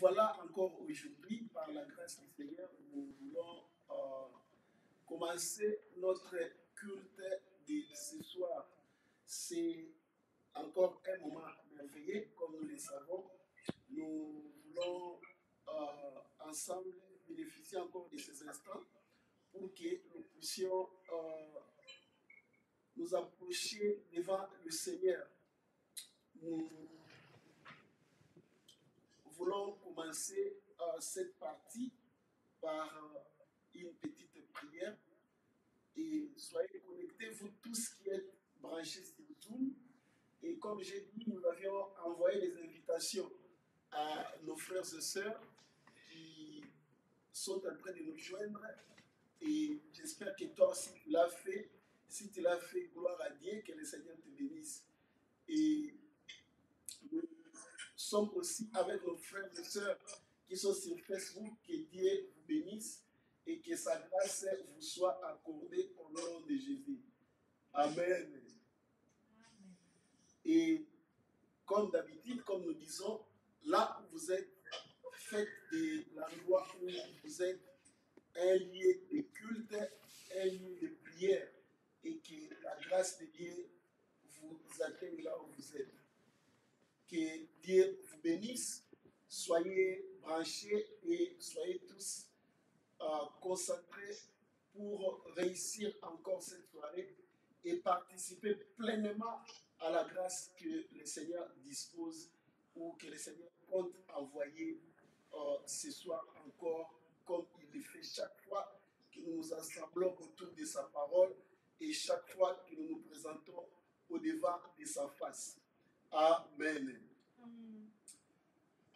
Voilà encore aujourd'hui, par la grâce du Seigneur, nous voulons euh, commencer notre culte de ce soir. C'est encore un moment merveilleux, comme nous le savons. Nous voulons euh, ensemble bénéficier encore de ces instants pour que nous puissions euh, nous approcher devant le Seigneur. Nous voulons commencer euh, cette partie par euh, une petite prière. Et soyez connectés, vous tous qui êtes branchés sur Zoom. Et comme j'ai dit, nous avions envoyé des invitations à nos frères et sœurs qui sont en train de nous joindre. Et j'espère que toi aussi tu l'as fait. Si tu l'as fait, gloire à Dieu, que le Seigneur te bénisse. Et nous sommes aussi avec nos frères et sœurs qui sont sur Facebook. Que Dieu vous bénisse et que sa grâce vous soit accordée au nom de Jésus. Amen. Et comme d'habitude, comme nous disons, là où vous êtes, faites de l'endroit où vous êtes un lieu de culte, un lieu de prière, et que la grâce de Dieu vous atteigne là où vous êtes. Que Dieu vous bénisse, soyez branchés et soyez tous euh, concentrés pour réussir encore cette soirée et participer pleinement à la grâce que le Seigneur dispose ou que le Seigneur compte envoyer euh, ce soir encore, comme il le fait chaque fois que nous nous assemblons autour de sa parole et chaque fois que nous nous présentons au devant de sa face. Amen.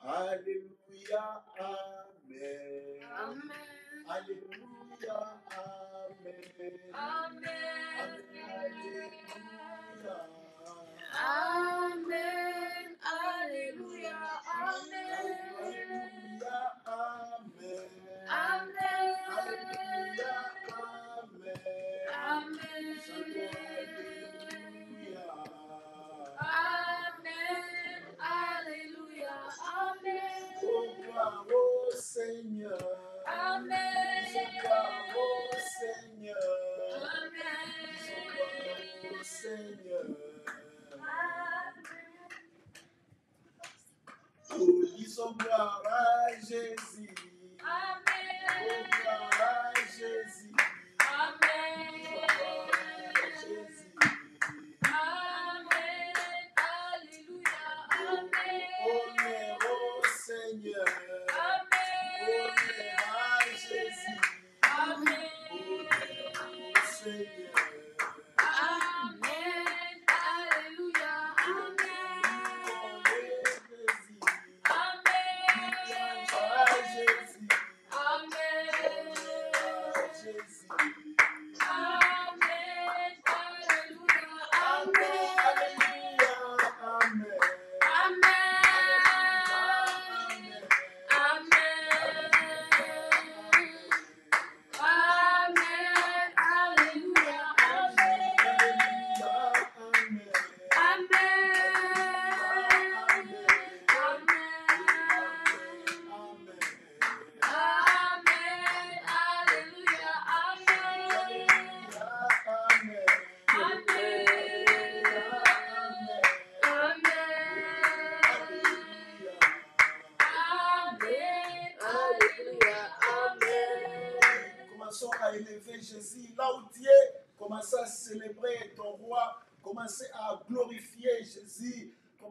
Alléluia, Amen. Amen. Alléluia, Amen. Amen. Alléluia. Amen. Alléluia. Amen. Alléluia, Amen. Amen. Oh, gloire au Seigneur. Amen. Gloire au Seigneur. Amen. Gloire au Seigneur. Nous disons gloire à Jésus. Oh,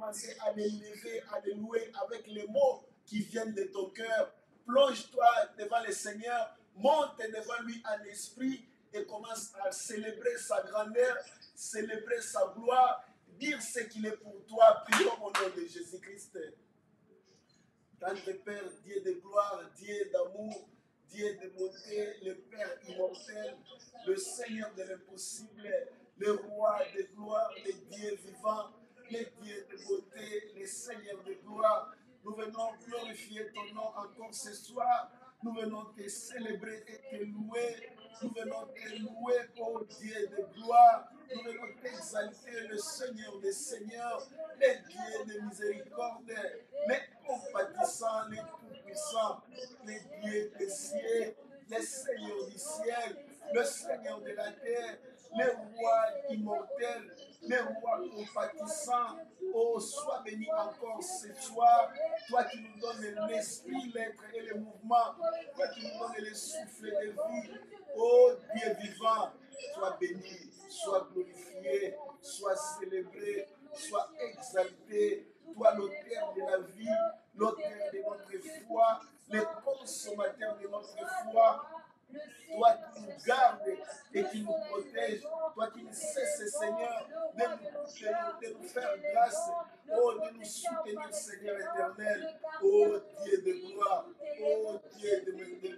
À l'élever, à le louer avec les mots qui viennent de ton cœur. Plonge-toi devant le Seigneur. Monte devant lui en esprit et commence à célébrer sa grandeur, célébrer sa gloire, dire ce qu'il est pour toi. Prions au nom de Jésus-Christ. Tante Père, Dieu de gloire, Dieu d'amour, Dieu de bonté, le Père immortel, le Seigneur de l'impossible, le Roi de gloire, le Dieu vivant, les dieux de beauté, les seigneurs de gloire. Nous venons glorifier ton nom encore ce soir. Nous venons te célébrer et te louer. Nous venons te louer, ô Dieu de gloire. Nous venons t'exalter, le Seigneur des Seigneurs, le Dieu de miséricorde, le compatissants, le tout-puissant, le Dieu des cieux, les Seigneurs du ciel, le Seigneur de la terre, le roi immortel, le roi compatissant. Oh, sois béni encore ce soir. Toi qui nous donnes l'esprit, l'être et le mouvement. Toi qui nous donnes le souffle de vie. Oh, Dieu vivant, sois béni, sois glorifié, sois célébré, sois exalté. Toi, l'auteur de la vie, l'auteur de notre foi, le consommateur de notre foi. Toi qui nous gardes et qui nous protège, toi qui ne cesses, Seigneur, de nous, nous- nous faire grâce, oh, de nous soutenir, Seigneur éternel, oh Dieu de gloire, oh Dieu de, de,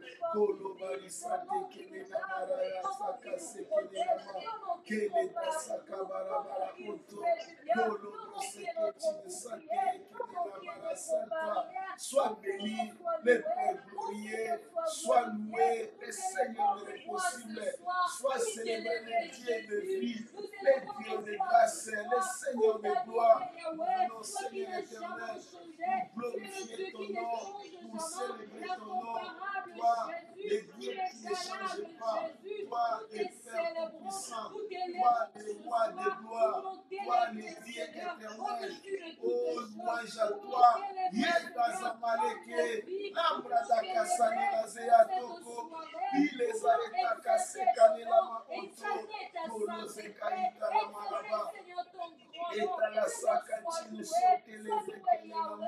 sois béni le père glorieux sois loué le Seigneur de l'impossible sois célébré le Dieu de vie. Le Dieu de grâce le Seigneur de gloire. Mon Seigneur éternel glorifier ton nom. Pour célébrer ton nom. Toi l'Église qui n'échange pas. Toi, le Père puissant. Toi, le roi de gloire. Toi, le Dieu éternel. Oh, louange à toi. Yekazamaleke. Ambradakasane Azea Toko. Il est arrêté à Kasekane Lama Oto. Tolosekaï Kalamaraba. Et Talasaka Tino Sokele Zekele Lama.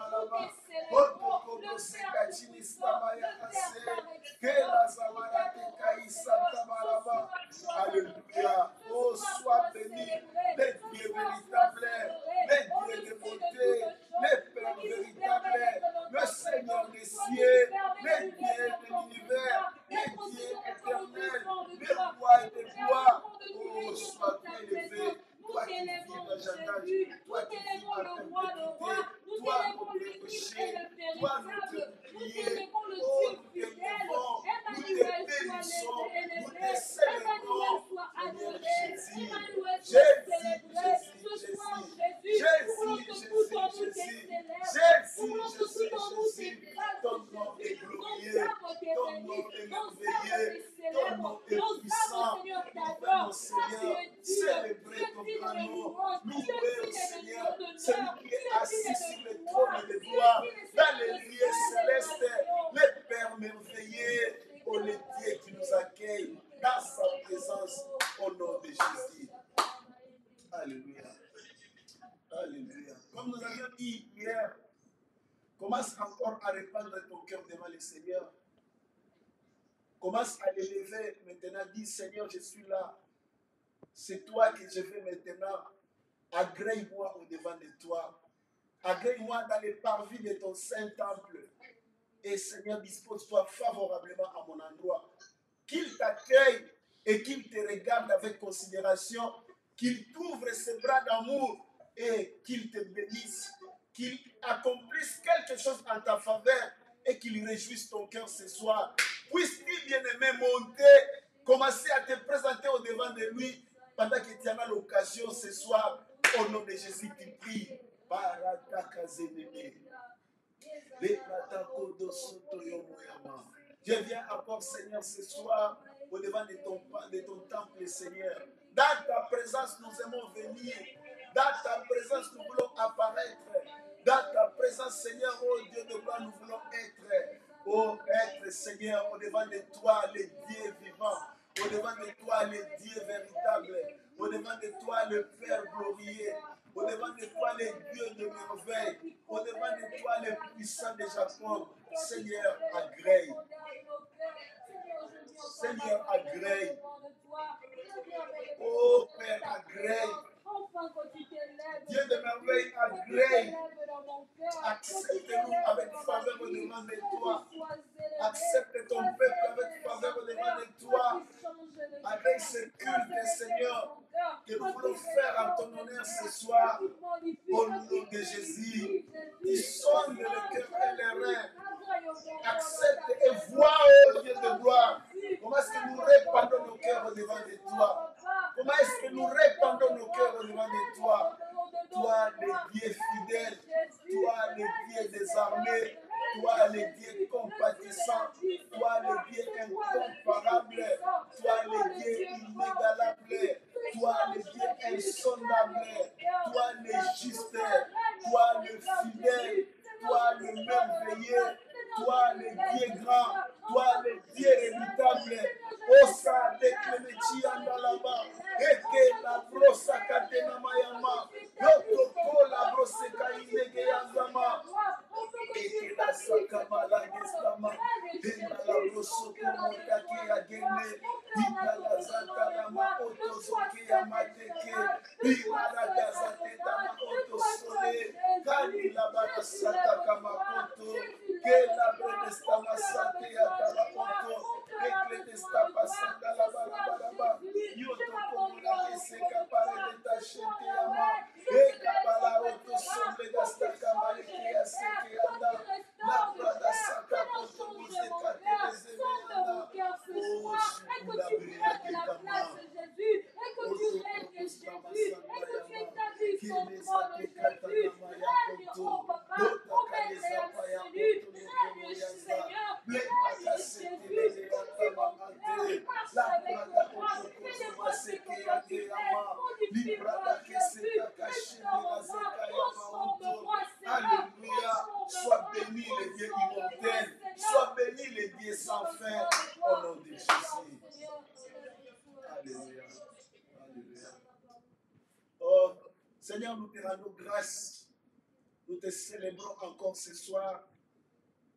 je suis là. C'est toi que je vais maintenant. Agrée-moi au devant de toi. Agrée-moi dans les parvis de ton saint temple. Et Seigneur, dispose-toi favorablement à mon endroit. Qu'il t'accueille et qu'il te regarde avec considération. Qu'il t'ouvre ses bras d'amour et qu'il te bénisse. Qu'il accomplisse quelque chose en ta faveur et qu'il réjouisse ton cœur ce soir. Puisses-tu, bien-aimé, monter, commencer à te présenter au devant de lui pendant que tu en as l'occasion ce soir. Au nom de Jésus, tu pries. Je viens encore, Seigneur, ce soir, au devant de ton, de ton temple, Seigneur. Dans ta présence, nous aimons venir. Dans ta présence, nous voulons apparaître. Dans ta présence, Seigneur, oh Dieu de gloire, nous voulons être. Oh, être, Seigneur, au devant de toi, le Dieu vivant. Au devant de toi, le Dieu véritable. Au devant de toi, le Père glorieux. Au devant de toi, le Dieu de merveille. au-devant de toi, le puissant de Jacob. Seigneur, agrée. Seigneur, agrée. Oh Père, agrée. Dieu de merveille, agrée. Accepte-nous avec faveur au-devant de toi. Accepte ton peuple avec faveur au-devant de toi. Avec ce culte, Seigneur, que nous voulons faire en ton honneur ce soir. Au nom de Jésus, qui sonne le cœur et les reins. Accepte et vois, oh Dieu de gloire, comment est-ce que nous répandons nos cœurs au-devant de toi? Comment est-ce que nous répandons nos cœurs au-devant de toi? Toi, le Dieu fidèle, toi, le Dieu des armées, toi, le Dieu compatissant, toi, le Dieu incomparable, toi, le Dieu inégalable, toi, le Dieu insondable, toi, le juste, toi, le fidèle, toi, le merveilleux, toi, le Dieu grand, toi, le Dieu redoutable. Osa de Clemechi andalaba, eke la brosa katena mayama, yotoko la broseka inege yazama, eke la sakama la gestama, ena la brosoko motake ya gene, ika la zata la ma oto zoke ya mateke, ina la gaza teta ma oto sole, kani la barasata kama koto, que a brenesta ce soir.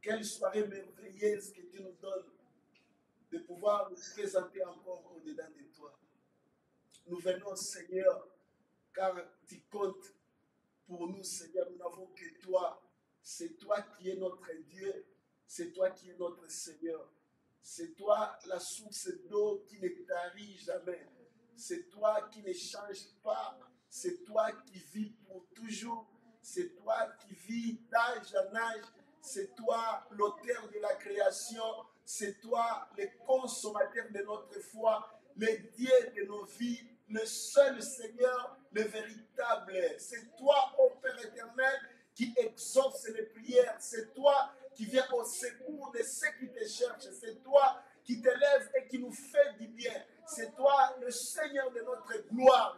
Quelle soirée merveilleuse que tu nous donnes de pouvoir nous présenter encore au-dedans de toi. Nous venons, Seigneur, car tu comptes pour nous, Seigneur. Nous n'avons que toi. C'est toi qui es notre Dieu. C'est toi qui es notre Seigneur. C'est toi la source d'eau qui ne tarit jamais. C'est toi qui ne change pas. C'est toi qui vis pour toujours. C'est toi qui vis d'âge en âge. C'est toi l'auteur de la création. C'est toi le consommateur de notre foi, le Dieu de nos vies, le seul Seigneur, le véritable. C'est toi, ô Père éternel, qui exauce les prières. C'est toi qui viens au secours de ceux qui te cherchent. C'est toi qui t'élève et qui nous fait du bien. C'est toi le Seigneur de notre gloire.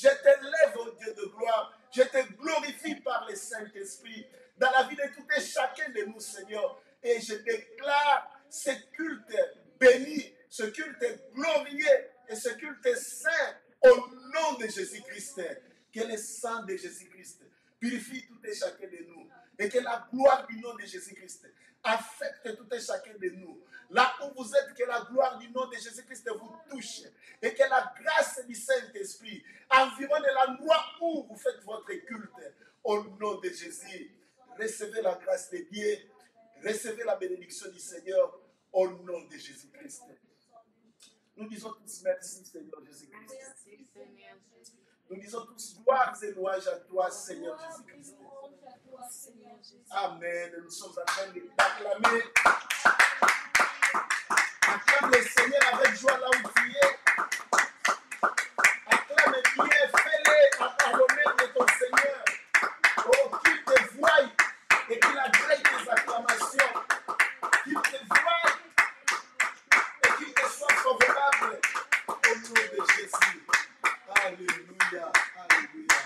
Je t'élève, au Dieu de gloire. Je te glorifie par le Saint-Esprit dans la vie de tout et chacun de nous, Seigneur. Et je déclare ce culte béni, ce culte glorieux et ce culte saint au nom de Jésus-Christ. Que le sang de Jésus-Christ purifie tout et chacun de nous. Et que la gloire du nom de Jésus-Christ affecte tout et chacun de nous. Là où vous êtes, que la gloire du nom de Jésus-Christ vous touche. Et que la grâce du Saint-Esprit environne l'endroit où vous faites votre culte. Au nom de Jésus. Dieu. Recevez la bénédiction du Seigneur. Au nom de Jésus-Christ. Nous disons tous merci, Seigneur Jésus-Christ. Nous disons tous gloire et louange à toi, Seigneur Jésus-Christ. Amen. Nous sommes en train de t'acclamer. Acclame le Seigneur avec joie là où es. Acclame bien, fais-le à à l'honneur de ton Seigneur. Oh, qu'il te voie et qu'il agrée tes acclamations. Qu'il te voie et qu'il te soit favorable au nom de Jésus. Alléluia. Alléluia.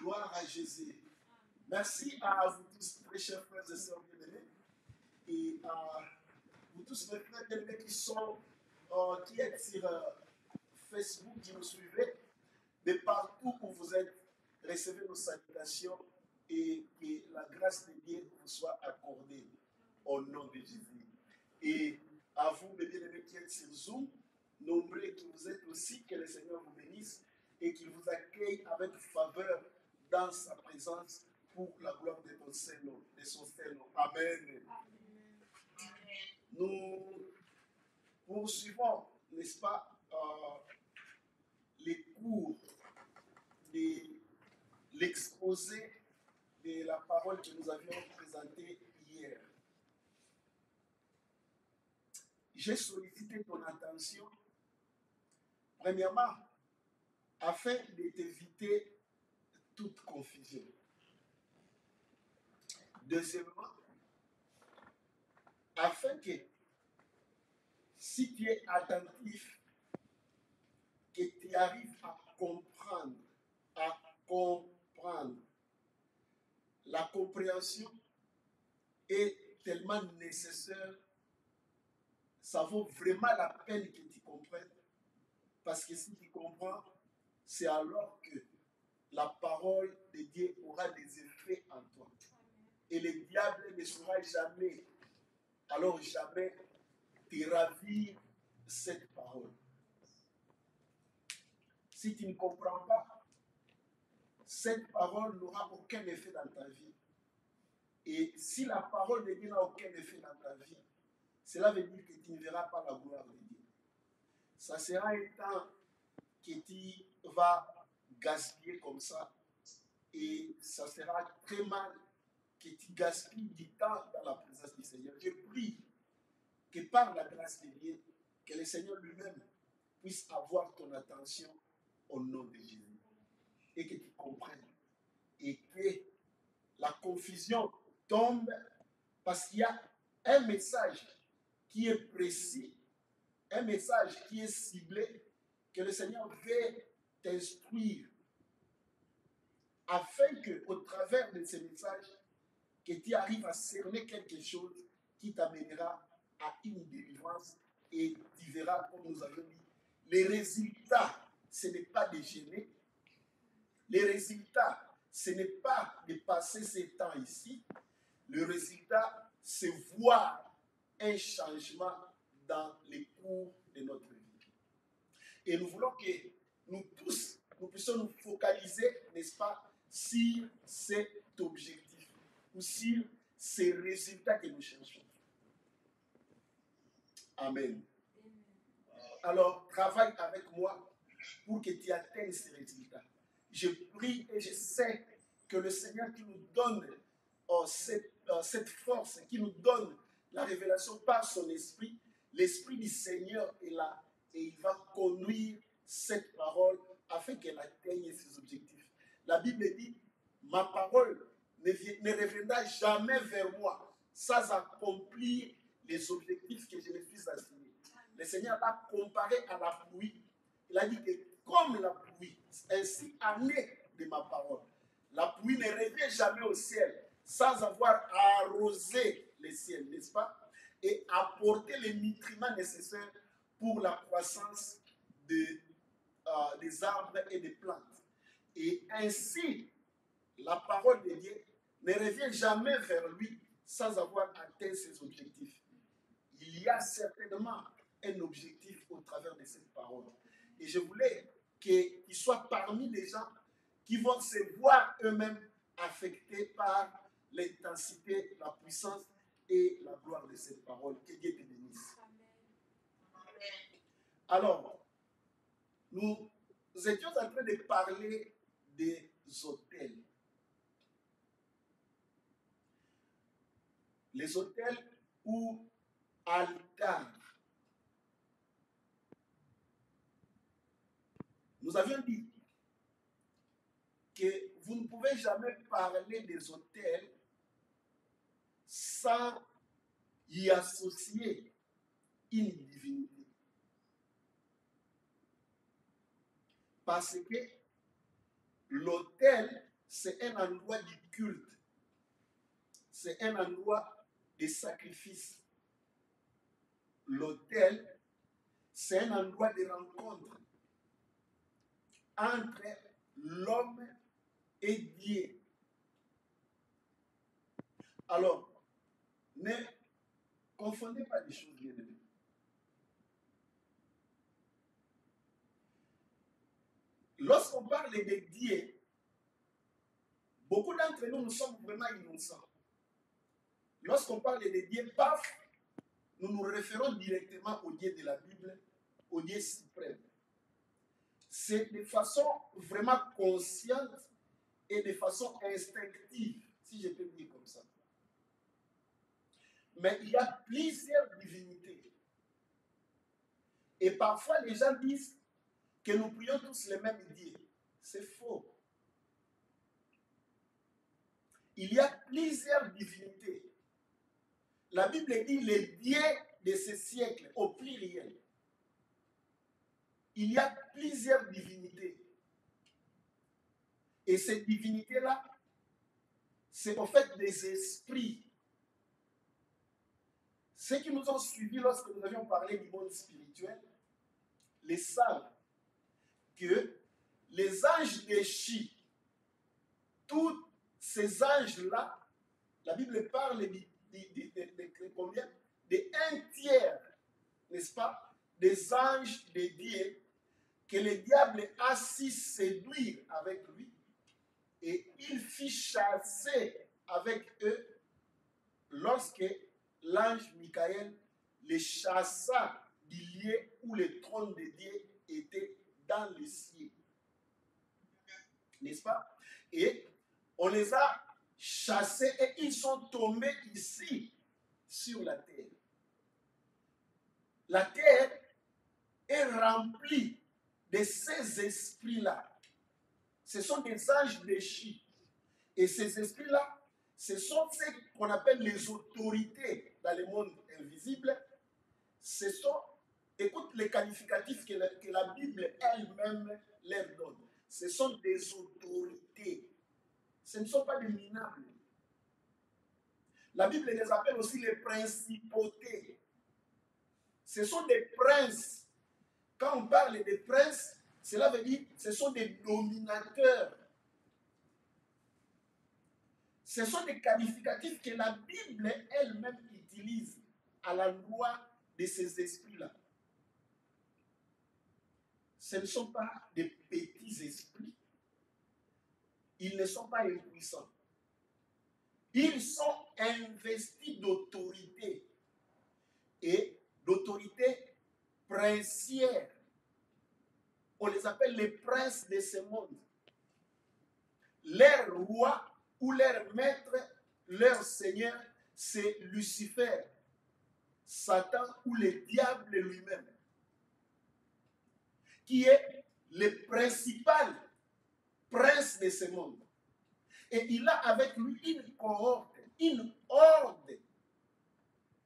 Gloire à Jésus. Merci à vous tous, très chers frères et sœurs bien-aimés, et à vous tous, mes frères bien-aimés qui sont, euh, qui êtes sur euh, Facebook, qui nous suivez, de partout où vous êtes, recevez nos salutations et que la grâce de Dieu vous soit accordée au nom de Jésus. Et à vous, mes bien-aimés qui êtes sur Zoom, nombreux qui vous êtes aussi, que le Seigneur vous bénisse et qu'il vous accueille avec faveur dans sa présence pour la gloire de, ton Seigneur, de son Seigneur. Nous poursuivons, n'est-ce pas, euh, les cours de l'exposé de la parole que nous avions présentée hier. J'ai sollicité ton attention, premièrement, afin de t'éviter toute confusion. Deuxièmement, afin que si tu es attentif, que tu arrives à comprendre, à comprendre. La compréhension est tellement nécessaire, ça vaut vraiment la peine que tu comprennes, parce que si tu comprends, c'est alors que la parole de Dieu aura des effets en toi. Et le diable ne saura jamais, alors jamais, te ravir cette parole. Si tu ne comprends pas, cette parole n'aura aucun effet dans ta vie. Et si la parole de Dieu n'a aucun effet dans ta vie, cela veut dire que tu ne verras pas la gloire de Dieu. Ça sera un temps que tu vas gaspiller comme ça. Et ça sera très mal que tu gaspilles du temps dans la présence du Seigneur. Je prie que par la grâce de Dieu, que le Seigneur lui-même puisse avoir ton attention au nom de Jésus. Et que tu comprennes. Et que la confusion tombe parce qu'il y a un message qui est précis, un message qui est ciblé, que le Seigneur veut t'instruire afin que, au travers de ce message, que tu arrives à cerner quelque chose qui t'amènera à une délivrance et tu verras, comme nous avons dit, les résultats, ce n'est pas de gêner. Les résultats, ce n'est pas de passer ces temps ici. Le résultat, c'est voir un changement dans les cours de notre vie. Et nous voulons que nous tous, nous puissions nous focaliser, n'est-ce pas, sur cet objectif ou sur ces résultats que nous cherchons. Amen. Alors, travaille avec moi pour que tu atteignes ces résultats. Je prie et je sais que le Seigneur qui nous donne euh, cette, euh, cette force, qui nous donne la révélation par son esprit, l'esprit du Seigneur est là et il va conduire cette parole afin qu'elle atteigne ses objectifs. La Bible dit, ma parole ne, vi- ne reviendra jamais vers moi sans accomplir les objectifs que je me suis assigné. Le Seigneur l'a comparé à la pluie. Il a dit que comme la pluie, ainsi est de ma parole. La pluie ne revient jamais au ciel sans avoir arrosé le ciel, n'est-ce pas? Et apporter les nutriments nécessaires pour la croissance euh, des arbres et des plantes. Et ainsi, la parole de Dieu ne revient jamais vers lui sans avoir atteint ses objectifs. Il y a certainement un objectif au travers de cette parole. Et je voulais qu'il soit parmi les gens qui vont se voir eux-mêmes affectés par l'intensité, la puissance et la gloire de cette parole. Que Dieu te bénisse. Alors, nous étions en train de parler des hôtels. Les hôtels ou altars. Nous avions dit que vous ne pouvez jamais parler des hôtels sans y associer une divinité. Parce que l'autel, c'est un endroit du culte. C'est un endroit de sacrifice. L'autel, c'est un endroit de rencontre entre l'homme et Dieu. Alors, ne confondez pas les choses bien aimées. Lorsqu'on parle de Dieu, beaucoup d'entre nous, nous sommes vraiment innocents. Lorsqu'on parle de Dieu, paf, nous nous référons directement au Dieu de la Bible, au Dieu suprême. C'est de façon vraiment consciente et de façon instinctive, si je peux dire comme ça. Mais il y a plusieurs divinités. Et parfois, les gens disent que nous prions tous les mêmes dieux. C'est faux. Il y a plusieurs divinités. La Bible dit les dieux de ce siècle au pluriel. Il y a plusieurs divinités. Et ces divinités-là, c'est en fait des esprits. Ceux qui nous ont suivis lorsque nous avions parlé du monde spirituel, les savent que les anges déchis, tous ces anges-là, la Bible parle de combien? De un tiers, n'est-ce pas Des anges de Dieu que le diable a si séduire avec lui et il fit chasser avec eux lorsque l'ange Michael les chassa du lieu où le trône de Dieu était dans les cieux. N'est-ce pas? Et on les a chassés et ils sont tombés ici, sur la terre. La terre est remplie de ces esprits-là. Ce sont des anges déchus. Et ces esprits-là, ce sont ceux qu'on appelle les autorités dans le monde invisible. Ce sont, écoute les qualificatifs que la, que la Bible elle-même leur donne. Ce sont des autorités. Ce ne sont pas des minables. La Bible les appelle aussi les principautés. Ce sont des princes. Quand on parle des princes, cela veut dire ce sont des dominateurs. Ce sont des qualificatifs que la Bible elle-même utilise à l'endroit de ces esprits-là. Ce ne sont pas des petits esprits. Ils ne sont pas impuissants. Ils sont investis d'autorité et d'autorité princière. On les appelle les princes de ce monde. Leur roi ou leur maître, leur seigneur, c'est Lucifer, Satan ou le diable lui-même, qui est le principal prince de ce monde. Et il a avec lui une cohorte, une horde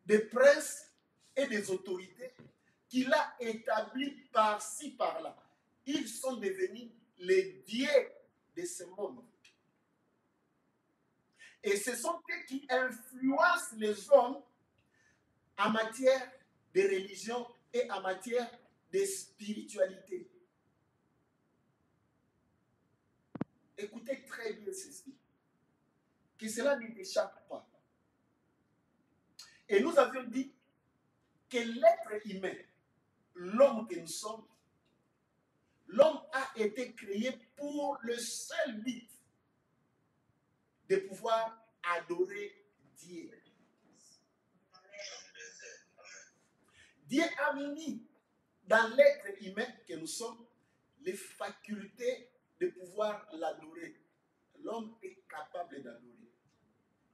des princes et des autorités qu'il a établis par-ci, par-là. Ils sont devenus les dieux de ce monde. Et ce sont eux qui influencent les hommes en matière de religion et en matière de spiritualité. Écoutez très bien ceci. Que cela ne t'échappe pas. Et nous avions dit que l'être humain, l'homme que nous sommes, l'homme a été créé pour le seul but de pouvoir adorer Dieu. Dieu a mis dans l'être humain que nous sommes les facultés de pouvoir l'adorer. L'homme est capable d'adorer.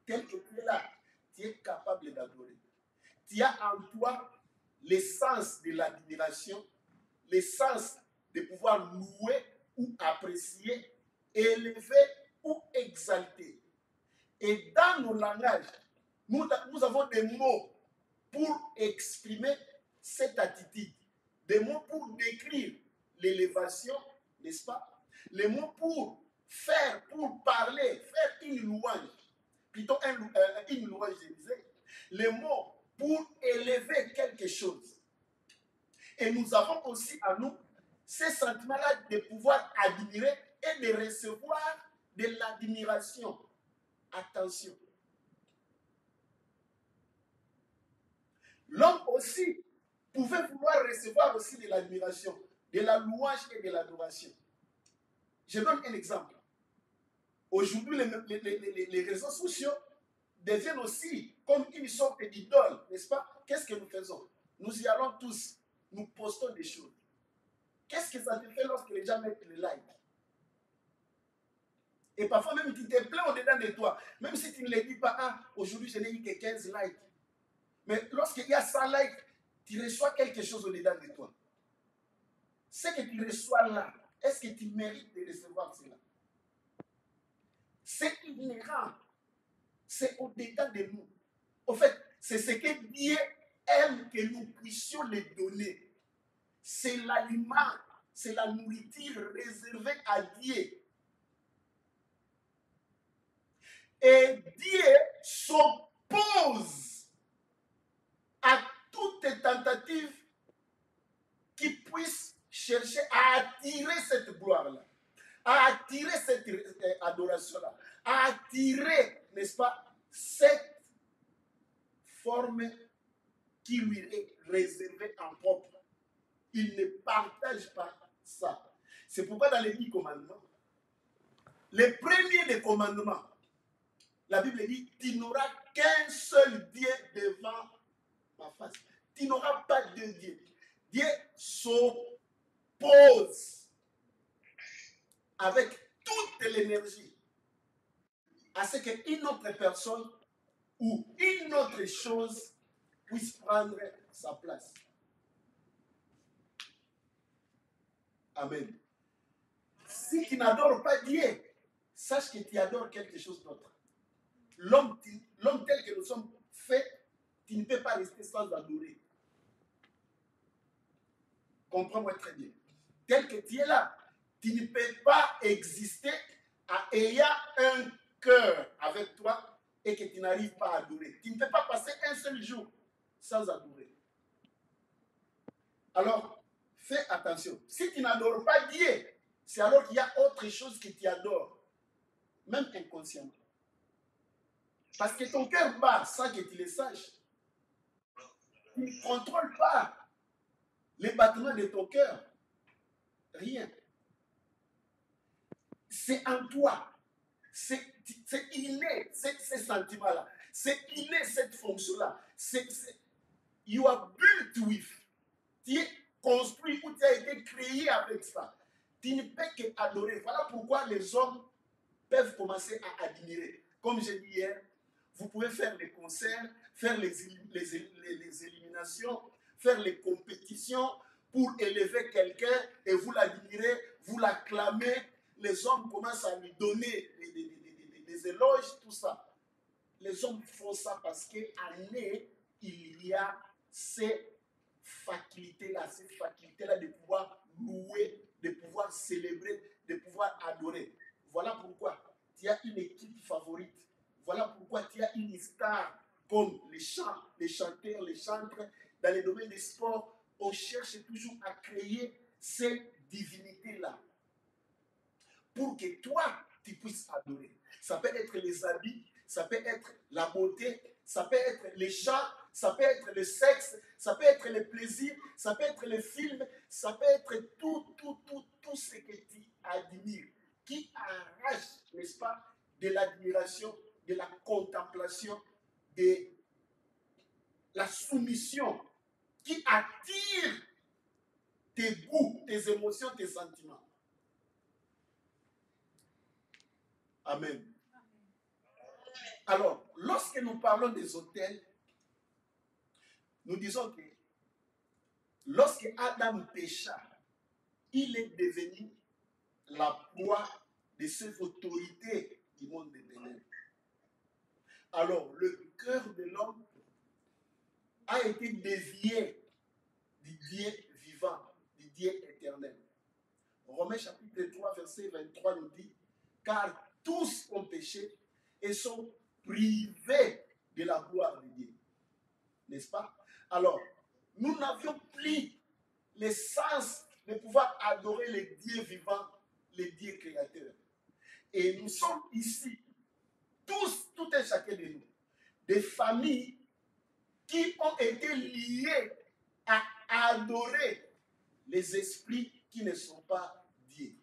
Tel que tu es là, tu es capable d'adorer. Tu as en toi l'essence de l'admiration, l'essence de pouvoir louer ou apprécier, élever ou exalter. Et dans nos langages, nous, nous avons des mots pour exprimer cette attitude, des mots pour décrire l'élévation, n'est-ce pas? Les mots pour faire, pour parler, faire une louange, plutôt un euh, une louange, je disais, les mots pour élever quelque chose. Et nous avons aussi à nous ces sentiments-là de pouvoir admirer et de recevoir de l'admiration. Attention. L'homme aussi pouvait vouloir recevoir aussi de l'admiration, de la louange et de l'adoration. Je donne un exemple. Aujourd'hui, les, réseaux sociaux deviennent aussi comme une sorte d'idole, n'est-ce pas? Qu'est-ce que nous faisons? Nous y allons tous, nous postons des choses. Qu'est-ce que ça te fait lorsque les gens mettent le like? Et parfois même tu te plains au-dedans de toi, même si tu ne les dis pas, ah, aujourd'hui je n'ai eu que 15 likes. Mais lorsqu'il y a 100 likes, tu reçois quelque chose au-dedans de toi. Ce que tu reçois là, est-ce que tu mérites de recevoir cela? C'est inhérent. C'est au-dedans de nous. En fait, c'est ce que Dieu aime que nous puissions les donner. C'est l'aliment, c'est la nourriture réservée à Dieu. Et Dieu s'oppose à toute tentative qui puisse chercher à attirer cette gloire-là, à attirer cette euh, adoration-là, à attirer, n'est-ce pas, cette forme qui lui est réservée en propre. Il ne partage pas ça. C'est pourquoi dans les dix commandements, le premier des commandements, la Bible dit, tu n'auras qu'un seul Dieu devant ma face. Tu n'auras pas deux dieux. Dieu s'oppose avec toute l'énergie à ce qu'une autre personne ou une autre chose puisse prendre sa place. Amen. Si tu n'adores pas Dieu, sache que tu adores quelque chose d'autre. L'homme l'homme tel que nous sommes faits, tu ne peux pas rester sans adorer. Comprends-moi très bien. Tel que tu es là, tu ne peux pas exister en ayant un cœur avec toi et que tu n'arrives pas à adorer. Tu ne peux pas passer un seul jour sans adorer. Alors, fais attention. Si tu n'adores pas Dieu, c'est alors qu'il y a autre chose que tu adores, même inconsciemment. Parce que ton cœur bat sans que tu le saches. Tu ne contrôles pas les battements de ton cœur. Rien. C'est en toi. C'est inné, ces sentiments-là. C'est inné, cette fonction-là. You are built with. Tu es construit ou tu as été créé avec ça. Tu ne peux que adorer. Voilà pourquoi les hommes peuvent commencer à admirer. Comme j'ai dit hier, vous pouvez faire des concerts, faire les, les les- les éliminations, faire les compétitions pour élever quelqu'un et vous l'admirez, vous l'acclamez. Les hommes commencent à lui donner des, éloges, tout ça. Les hommes font ça parce eux, il y a ces facultés-là, ces facultés-là de pouvoir louer, de pouvoir célébrer, de pouvoir adorer. Voilà pourquoi tu as une équipe favorite. Voilà pourquoi tu as une star comme les chants, les chanteurs, les chantres. Dans les domaines des sports, on cherche toujours à créer ces divinités-là pour que toi, tu puisses adorer. Ça peut être les habits, ça peut être la beauté, ça peut être les chants, ça peut être le sexe, ça peut être le plaisir, ça peut être les films, ça peut être tout, tout, tout, tout ce que tu admires, qui arrache, n'est-ce pas, de l'admiration, de la contemplation, de la soumission, qui attire tes goûts, tes émotions, tes sentiments. Amen. Alors, lorsque nous parlons des hôtels, nous disons que lorsque Adam pécha, il est devenu la proie de ces autorités du monde des ténèbres. Alors, le cœur de l'homme a été dévié du Dieu vivant, du Dieu éternel. Romains chapitre 3, verset 23 nous dit, car tous ont péché et sont privés de la gloire de Dieu. N'est-ce pas? Alors, nous n'avions plus le sens de pouvoir adorer les dieux vivants, les dieux créateurs. Et nous sommes ici, tous, tout et chacun de nous, des familles qui ont été liées adorer les esprits qui ne sont pas dieux.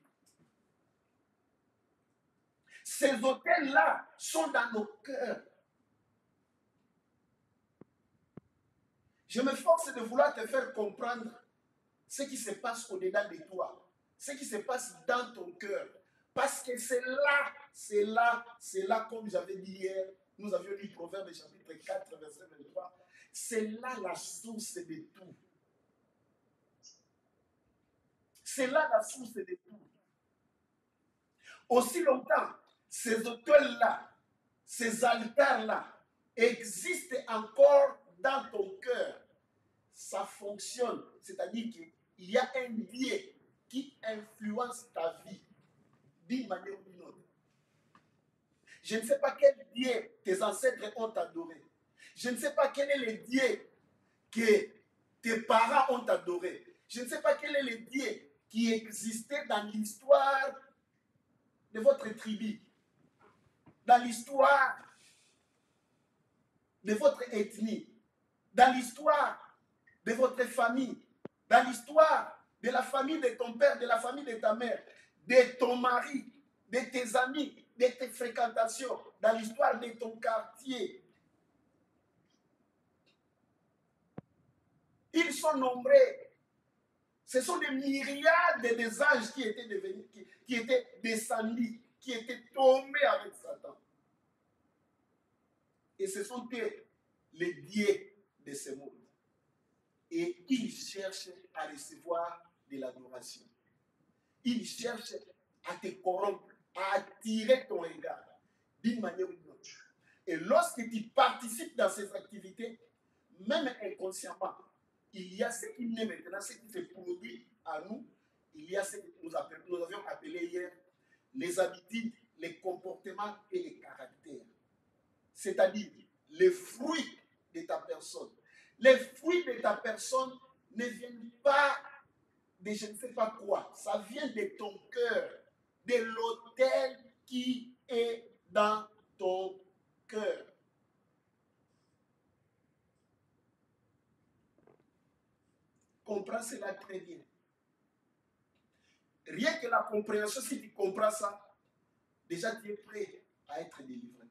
Ces hôtels-là sont dans nos cœurs. Je me force de vouloir te faire comprendre ce qui se passe au-dedans de toi, ce qui se passe dans ton cœur. Parce que c'est là, c'est là, c'est là, comme j'avais dit hier, nous avions lu Proverbe chapitre 4, verset 23, c'est là la source de tout. C'est là la source de tout. Aussi longtemps, ces autels-là, ces altaires-là existent encore dans ton cœur, ça fonctionne. C'est-à-dire qu'il y a un biais qui influence ta vie d'une manière ou d'une autre. Je ne sais pas quel biais tes ancêtres ont adoré. Je ne sais pas quel est le Dieu que tes parents ont adoré. Je ne sais pas quel est le Dieu qui existait dans l'histoire de votre tribu, dans l'histoire de votre ethnie, dans l'histoire de votre famille, dans l'histoire de la famille de ton père, de la famille de ta mère, de ton mari, de tes amis, de tes fréquentations, dans l'histoire de ton quartier. Ils sont nombreux. Ce sont des myriades de anges qui étaient devenus, descendus, qui étaient tombés avec Satan. Et ce sont eux les dieux de ce monde. Et ils cherchent à recevoir de l'adoration. Ils cherchent à te corrompre, à attirer ton regard d'une manière ou d'une autre. Et lorsque tu participes dans ces activités, même inconsciemment, il y a ce qui naît maintenant, ce qui se produit à nous, il y a ce que nous, appelons, nous avions appelé hier les habitudes, les comportements et les caractères. C'est-à-dire les fruits de ta personne. Les fruits de ta personne ne viennent pas de je ne sais pas quoi. Ça vient de ton cœur, de l'autel qui est dans ton cœur. Comprends cela très bien. Rien que la compréhension, si tu comprends ça, déjà tu es prêt à être délivré.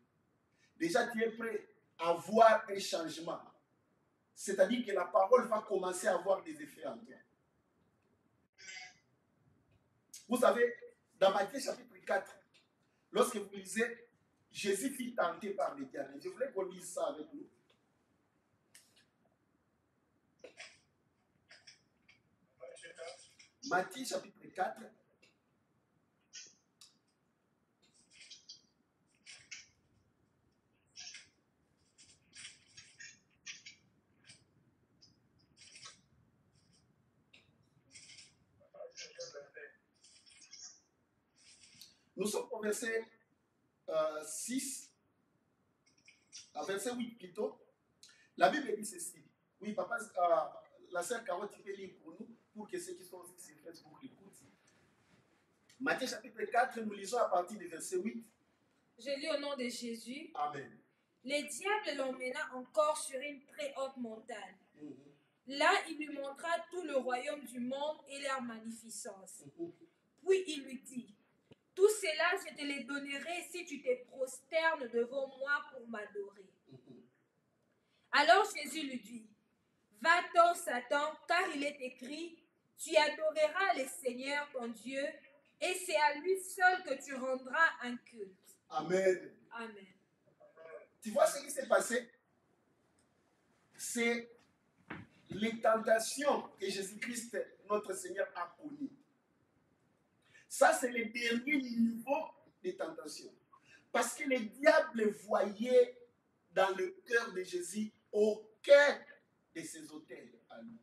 Déjà tu es prêt à voir un changement. C'est-à-dire que la parole va commencer à avoir des effets en toi. Vous savez, dans Matthieu chapitre 4, lorsque vous lisez, Jésus fut tenté par l'éternel. Je voulais qu'on lise ça avec nous. Matthieu chapitre 4. Nous sommes au verset euh, 6, à verset 8 plutôt. La Bible dit ceci. Oui, papa, euh, la sœur Carotte, il peut lire pour nous pour que ceux qui sont sur Facebook l'écoutent. Matthieu chapitre 4, nous lisons à partir du verset 8. Je lis au nom de Jésus. Amen. Le diable l'emmena encore sur une très haute montagne. Mhm. Là, il lui montra tout le royaume du monde et leur magnificence. Mhm. Puis il lui dit, Tout cela, je te les donnerai si tu te prosternes devant moi pour m'adorer. Mhm. Alors Jésus lui dit, Va-t'en, Satan, car il est écrit, Tu adoreras le Seigneur ton Dieu, et c'est à lui seul que tu rendras un culte. Amen. Amen. Tu vois ce qui s'est passé? C'est les tentations que Jésus-Christ, notre Seigneur, a connues. Ça, c'est le dernier niveau des tentations. Parce que le diable voyait dans le cœur de Jésus aucun de ses hôtels à lui.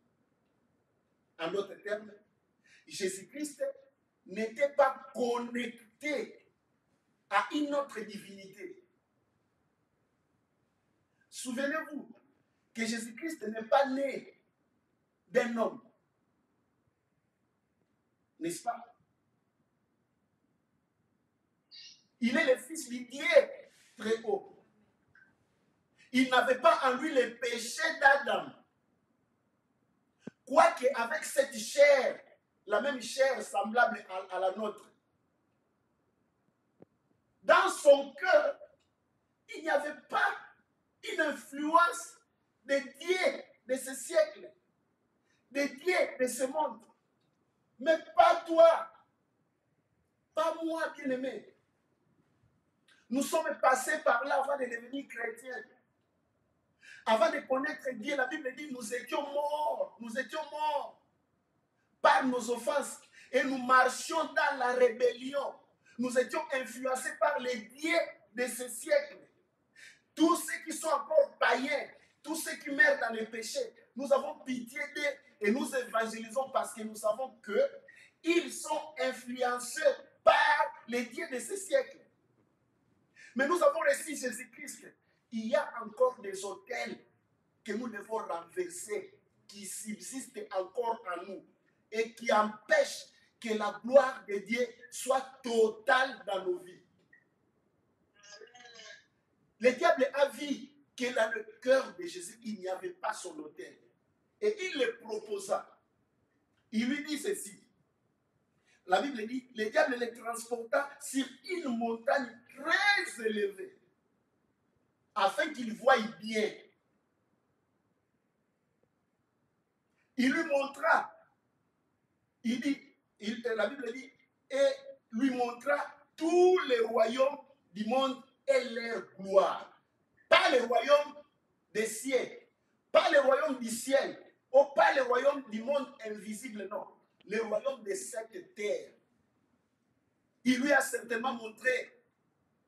En d'autres termes, Jésus-Christ n'était pas connecté à une autre divinité. Souvenez-vous que Jésus-Christ n'est pas né d'un homme. N'est-ce pas? Il est le fils Dieu très haut. Il n'avait pas en lui le péché d'Adam. Quoique avec cette chair, la même chair semblable à, la nôtre, dans son cœur, il n'y avait pas une influence des dieux de ce siècle, des dieux de ce monde. Mais pas toi, pas moi, bien-aimé. Nous sommes passés par là avant de devenir chrétiens. Avant de connaître Dieu, la Bible dit nous étions morts, nous étions morts par nos offenses et nous marchions dans la rébellion. Nous étions influencés par les dieux de ce siècle. Tous ceux qui sont encore païens, tous ceux qui meurent dans le péché, nous avons pitié d'eux et nous évangélisons parce que nous savons que ils sont influencés par les dieux de ce siècle. Mais nous avons reçu Jésus-Christ. Il y a encore des hôtels que nous devons renverser, qui subsistent encore en nous et qui empêchent que la gloire de Dieu soit totale dans nos vies. Le diable a vu que dans le cœur de Jésus, il n'y avait pas son hôtel. Et il le proposa. Il lui dit ceci. La Bible dit, le diable le transporta sur une montagne très élevée, afin qu'il voie bien. Il lui montra, il dit, il- la Bible dit, et lui montra tous les royaumes du monde et leur gloire. Pas le royaume des cieux, pas le royaume du ciel, ou pas le royaume du monde invisible, non. Le royaume de cette terre. Il lui a certainement montré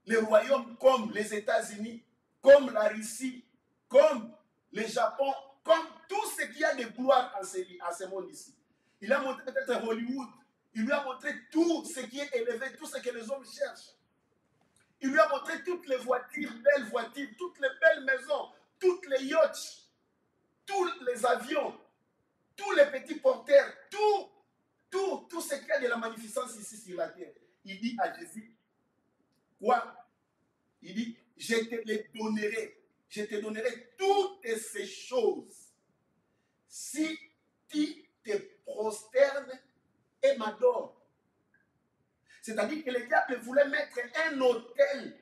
les royaumes comme les États-Unis, comme la Russie, comme le Japon, comme tout ce qu'il y a de gloire en ce, à ce monde ici. Il a montré peut-être Hollywood. Il lui a montré tout ce qui est élevé, tout ce que les hommes cherchent. Il lui a montré toutes les voitures, belles voitures, toutes les belles maisons, toutes les yachts, tous les avions, tous les petits porteurs, tout, tout, tout ce qu'il y a de la magnificence ici sur la terre. Il dit à Jésus, quoi? Il dit, je te les donnerai, je te donnerai toutes ces choses si tu te prosternes et m'adores. C'est-à-dire que le diable voulait mettre un hôtel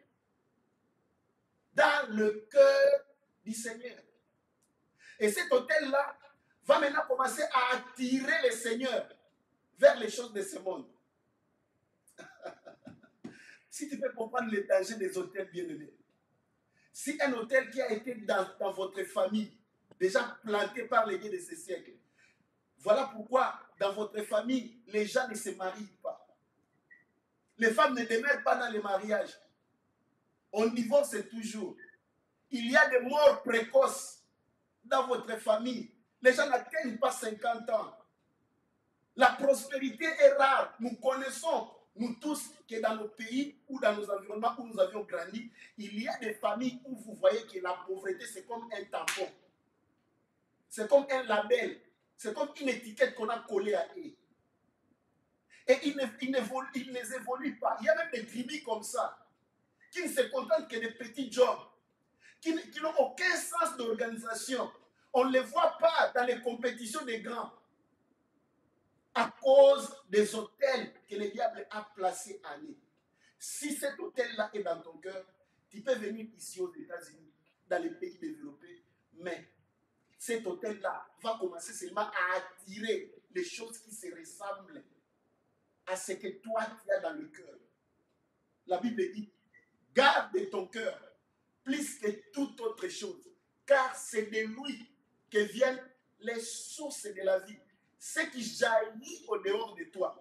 dans le cœur du Seigneur. Et cet hôtel-là va maintenant commencer à attirer le Seigneur vers les choses de ce monde. si tu peux comprendre le danger des hôtels bien-aimés. Si un hôtel qui a été dans, dans votre famille, déjà planté par les dieux de ce siècle, voilà pourquoi dans votre famille, les gens ne se marient pas. Les femmes ne demeurent pas dans le mariage. On divorce toujours. Il y a des morts précoces dans votre famille. Les gens n'atteignent pas 50 ans. La prospérité est rare. Nous connaissons nous tous, que dans nos pays ou dans nos environnements où nous avions grandi, il y a des familles où vous voyez que la pauvreté, c'est comme un tampon. C'est comme un label. C'est comme une étiquette qu'on a collée à eux. Et ils ne, ils ne évoluent pas. Il y a même des tribus comme ça, qui ne se contentent que des petits jobs, qui, qui n'ont aucun sens d'organisation. On ne les voit pas dans les compétitions des grands à cause des hôtels que le diable a placés à eux. Si cet hôtel-là est dans ton cœur, tu peux venir ici aux États-Unis, dans les pays développés, mais cet hôtel-là va commencer seulement à attirer les choses qui se ressemblent à ce que toi tu as dans le cœur. La Bible dit, garde ton cœur plus que toute autre chose, car c'est de lui que viennent les sources de la vie, ce qui jaillit au dehors de toi,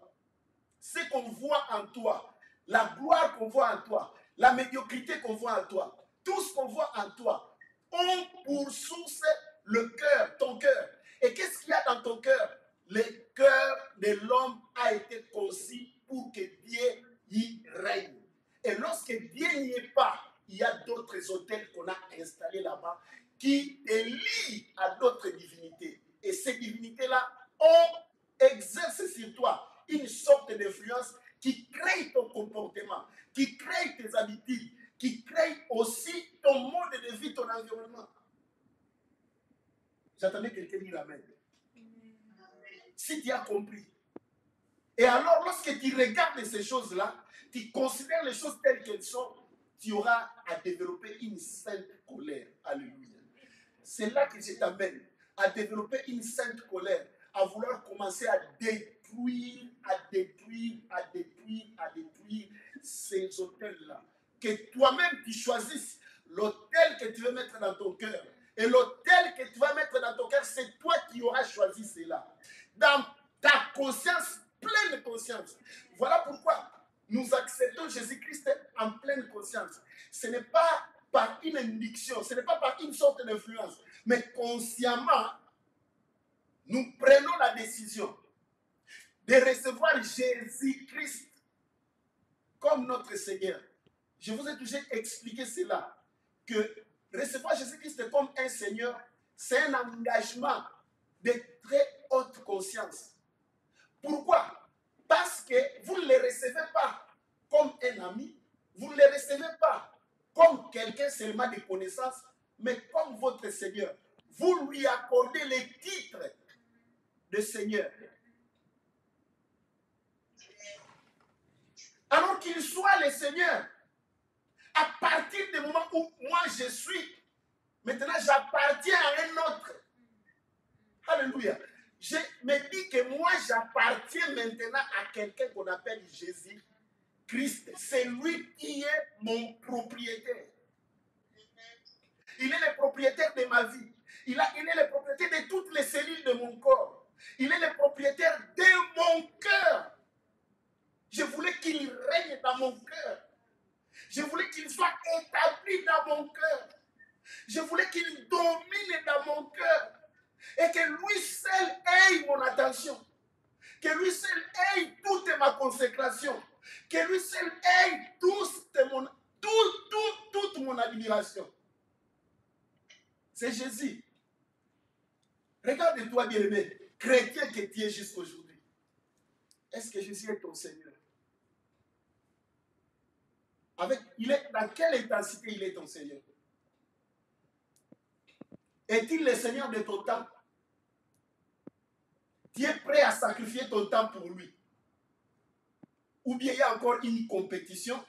ce qu'on voit en toi, la gloire qu'on voit en toi, la médiocrité qu'on voit en toi, tout ce qu'on voit en toi, ont pour source le cœur, ton cœur. Et qu'est-ce qu'il y a dans ton cœur? Le cœur de l'homme a été conçu pour que Dieu y règne. Et lorsque Dieu n'y est pas, il y a d'autres hôtels qu'on a installés là-bas qui te lient à d'autres divinités. Et ces divinités-là ont exercé sur toi une sorte d'influence qui crée ton comportement, qui crée tes habitudes, qui crée aussi ton mode de vie, ton environnement. J'attendais quelqu'un dire Amen. Si tu as compris. Et alors, lorsque tu regardes ces choses-là, tu considères les choses telles qu'elles sont, tu auras à développer une sainte colère. Alléluia. C'est là que je t'amène à développer une sainte colère, à vouloir commencer à détruire, à détruire, à détruire, à détruire ces hôtels-là. Que toi-même tu choisisses l'hôtel que tu veux mettre dans ton cœur. Et l'hôtel que tu vas mettre dans ton cœur, c'est toi qui auras choisi cela. Dans ta conscience, pleine conscience. Voilà pourquoi nous acceptons Jésus-Christ en pleine conscience. Ce n'est pas par une induction, ce n'est pas par une sorte d'influence, mais consciemment, nous prenons la décision de recevoir Jésus-Christ comme notre Seigneur. Je vous ai toujours expliqué cela, que recevoir Jésus-Christ comme un Seigneur, c'est un engagement de très haute conscience. Pourquoi? Parce que vous ne le recevez pas comme un ami, vous ne le recevez pas comme quelqu'un seulement de connaissance, mais comme votre Seigneur. Vous lui accordez le titre de Seigneur. Alors qu'il soit le Seigneur, à partir du moment où moi je suis, maintenant j'appartiens à un autre. Alléluia. Je me dis que moi j'appartiens maintenant à quelqu'un qu'on appelle Jésus Christ. C'est lui qui est mon propriétaire. Il est le propriétaire de ma vie. Il, a, il est le propriétaire de toutes les cellules de mon corps. Il est le propriétaire de mon cœur. Je voulais qu'il règne dans mon cœur. Je voulais qu'il soit établi dans mon cœur. Je voulais qu'il domine dans mon cœur. Et que lui seul ait mon attention. Que lui seul ait toute ma consécration. Que lui seul ait toute mon, tout, toute mon admiration. C'est Jésus. Regarde-toi, bien-aimé, chrétien que tu es jusqu'aujourd'hui. Est-ce que Jésus est ton Seigneur? Avec, il est, Dans quelle intensité il est ton Seigneur? Est-il le Seigneur de ton temps? Tu es prêt à sacrifier ton temps pour lui? Ou bien il y a encore une compétition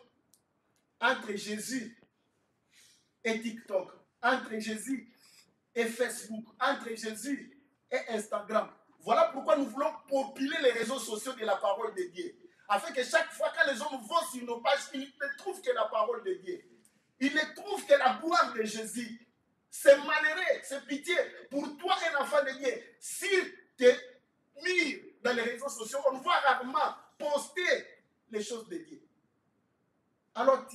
entre Jésus et TikTok, entre Jésus et Facebook, entre Jésus et Instagram? Voilà pourquoi nous voulons populer les réseaux sociaux de la parole de Dieu. Afin que chaque fois que les hommes vont sur nos pages, ils ne trouvent que la parole de Dieu. Ils ne trouvent que la gloire de Jésus. C'est malheureux, c'est pitié. Pour toi, un enfant de Dieu, s'il te mire dans les réseaux sociaux, on voit rarement poster les choses de Dieu. Alors,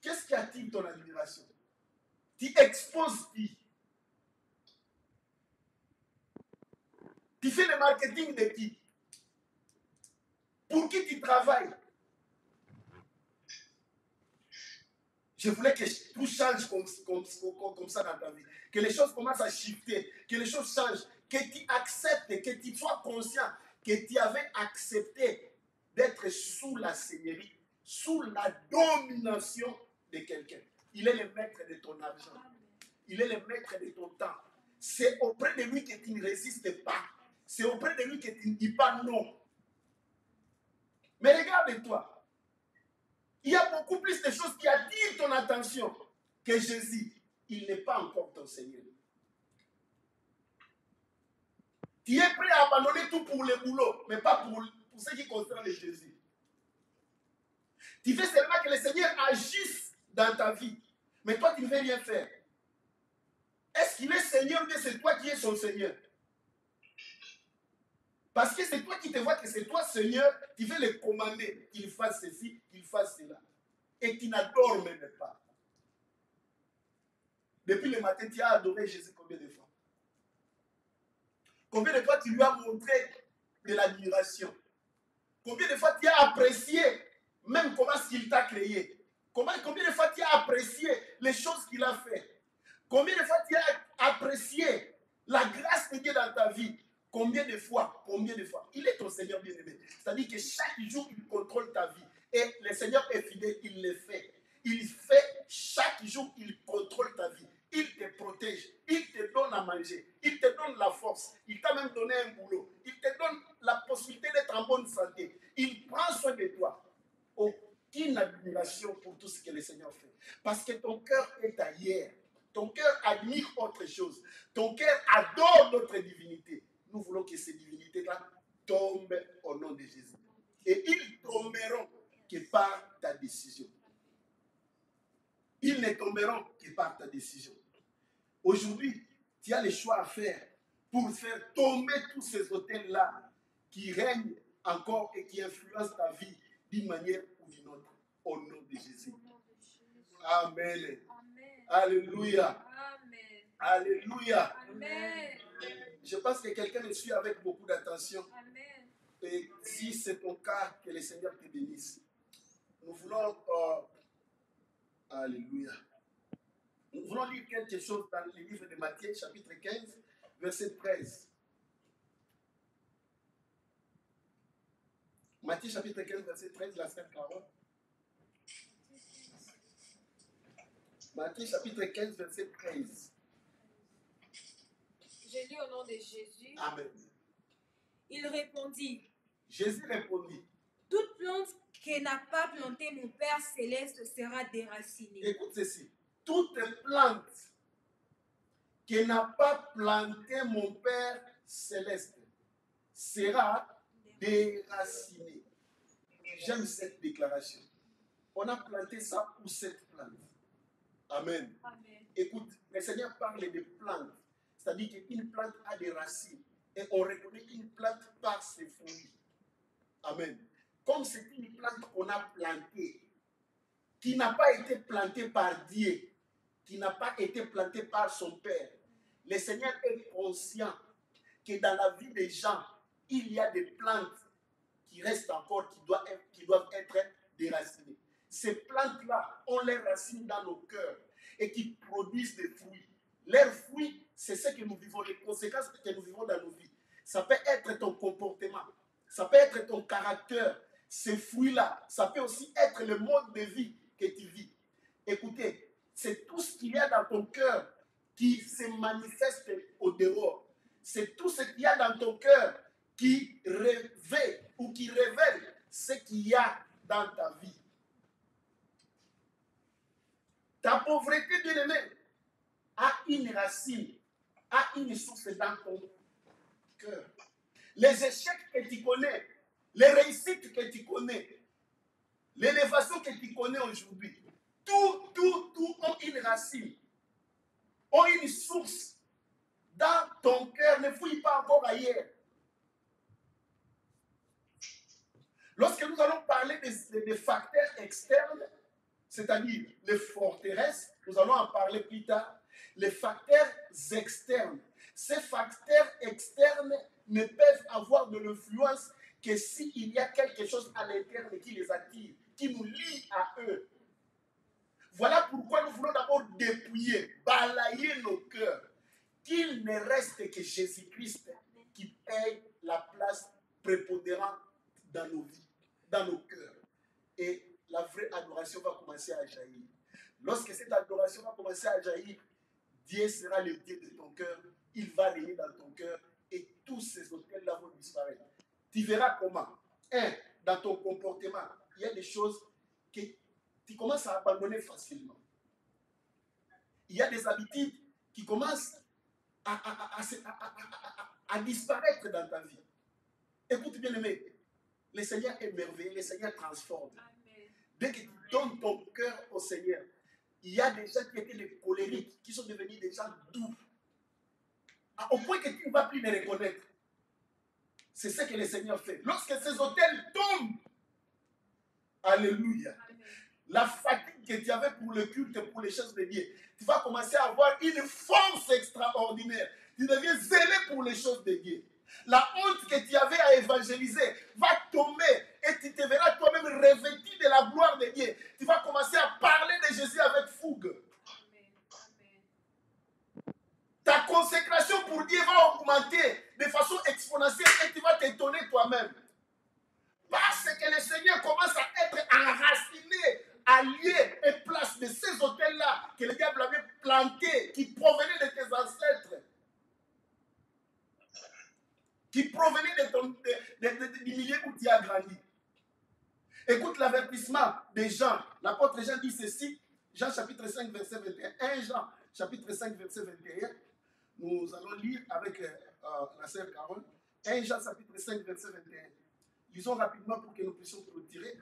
qu'est-ce qui attire ton admiration? Tu exposes qui? Tu fais le marketing de qui? Pour qui tu travailles? Je voulais que tout change comme, comme, comme, ça dans ta vie. Que les choses commencent à shifter. Que les choses changent. Que tu acceptes, que tu sois conscient que tu avais accepté d'être sous la seigneurie, sous la domination de quelqu'un. Il est le maître de ton argent. Il est le maître de ton temps. C'est auprès de lui que tu ne résistes pas. C'est auprès de lui que tu ne dis pas non. Mais regarde-toi. Il y a beaucoup plus de choses qui attirent ton attention que Jésus. Il n'est pas encore ton Seigneur. Tu es prêt à abandonner tout pour le boulot, mais pas pour, pour ce qui concerne Jésus. Tu veux seulement que le Seigneur agisse dans ta vie, mais toi tu ne veux rien faire. Est-ce qu'il est Seigneur ou c'est toi qui es son Seigneur? Parce que c'est toi qui te vois que c'est toi Seigneur, tu veux le commander. Qu'il fasse ceci, qu'il fasse cela. Et tu n'adores même pas. Depuis le matin, tu as adoré Jésus combien de fois? Combien de fois tu lui as montré de l'admiration? Combien de fois tu as apprécié même comment il t'a créé? Combien de fois tu as apprécié les choses qu'il a fait? Combien de fois tu as apprécié la grâce de Dieu dans ta vie? Combien de fois Combien de fois? Il est ton Seigneur bien-aimé. C'est-à-dire que chaque jour, il contrôle ta vie. Et le Seigneur est fidèle, il le fait. Il fait chaque jour, il contrôle ta vie. Il te protège, il te donne à manger, il te donne la force, il t'a même donné un boulot, il te donne la possibilité d'être en bonne santé. Il prend soin de toi. Aucune admiration pour tout ce que le Seigneur fait. Parce que ton cœur est ailleurs. Ton cœur admire autre chose. Ton cœur adore notre divinité. Nous voulons que ces divinités-là tombent au nom de Jésus. Et ils tomberont que par ta décision. Ils ne tomberont que par ta décision. Aujourd'hui, tu as le choix à faire pour faire tomber tous ces hôtels-là qui règnent encore et qui influencent ta vie d'une manière ou d'une autre. Au nom de Jésus. Amen. Amen. Alléluia. Amen. Alléluia. Amen. Je pense que quelqu'un me suit avec beaucoup d'attention. Et si c'est ton cas, que le Seigneur te bénisse. Nous voulons. euh, Alléluia. Nous voulons lire quelque chose dans le livre de Matthieu, chapitre 15, verset 13. Matthieu, chapitre 15, verset 13, la Sainte Parole. Matthieu, chapitre 15, verset 13. Je lis au nom de Jésus. Amen. Il répondit Jésus répondit Toute plante que n'a pas plantée mon Père céleste sera déracinée. Écoute ceci. Toute plante qui n'a pas planté mon Père céleste sera déracinée. J'aime cette déclaration. On a planté ça pour cette plante. Amen. Amen. Écoute, le Seigneur parle de plantes. C'est-à-dire qu'une plante a des racines. Et on reconnaît une plante par ses fruits. Amen. Comme c'est une plante qu'on a plantée, qui n'a pas été plantée par Dieu, qui n'a pas été plantée par son Père, le Seigneur est conscient que dans la vie des gens, il y a des plantes qui restent encore, qui doivent être, déracinées. Ces plantes-là ont leurs racines dans nos cœurs et qui produisent des fruits. Leurs fruits, c'est ce que nous vivons, les conséquences que nous vivons dans nos vies. Ça peut être ton comportement, ça peut être ton caractère. Ces fruits-là, ça peut aussi être le mode de vie que tu vis. Écoutez, c'est tout ce qu'il y a dans ton cœur qui se manifeste au dehors. C'est tout ce qu'il y a dans ton cœur qui révèle ou qui révèle ce qu'il y a dans ta vie. Ta pauvreté, bien-aimé, a une racine, a une source dans ton cœur. Les échecs que tu connais, les réussites que tu connais, l'élévation que tu connais aujourd'hui, tout, tout, tout ont une racine, ont une source dans ton cœur. Ne fouille pas encore ailleurs. Lorsque nous allons parler des, des facteurs externes, c'est-à-dire les forteresses, nous allons en parler plus tard, les facteurs externes. Ces facteurs externes ne peuvent avoir de l'influence que s'il y a quelque chose à l'interne qui les attire, qui nous lie à eux. Voilà pourquoi nous voulons d'abord dépouiller, balayer nos cœurs, qu'il ne reste que Jésus-Christ qui ait la place prépondérante dans nos vies, dans nos cœurs. Et la vraie adoration va commencer à jaillir. Lorsque cette adoration va commencer à jaillir, Dieu sera le Dieu de ton cœur, il va régner dans ton cœur et tous ces hôtels-là vont disparaître. Tu verras comment. Un, dans ton comportement, il y a des choses que tu commences à abandonner facilement. Il y a des habitudes qui commencent à, à- disparaître dans ta vie. Écoute bien aimé, le Seigneur est merveilleux, le Seigneur transforme. Amen. Dès que tu donnes ton cœur au Seigneur, il y a des gens qui étaient des colériques, qui sont devenus des gens doux. À- Au point que tu ne vas plus les reconnaître. C'est ce que le Seigneur fait. Lorsque ces hôtels tombent, Alléluia. La fatigue que tu avais pour le culte, pour les choses de Dieu, tu vas commencer à avoir une force extraordinaire. Tu deviens zélé pour les choses de Dieu. La honte que tu avais à évangéliser va tomber et tu te verras toi-même revêtu de la gloire de Dieu. Tu vas commencer à parler de Jésus avec fougue. Amen. Amen. Ta consécration pour Dieu va augmenter de façon exponentielle et tu vas t'étonner toi-même. Parce que le Seigneur commence à être enraciné, allié et place de ces hôtels-là que le diable avait plantés, qui provenaient de tes ancêtres, qui provenaient de ton, de- de- de- du milieu où tu as grandi. Écoute l'avertissement des Jean. L'apôtre Jean dit ceci, Jean chapitre 5, verset 21. 1 Jean chapitre 5, verset 21. Nous allons lire avec euh, euh, la sœur Carole. 1 Jean chapitre 5, verset 21. Lisons rapidement pour que nous puissions clôturer.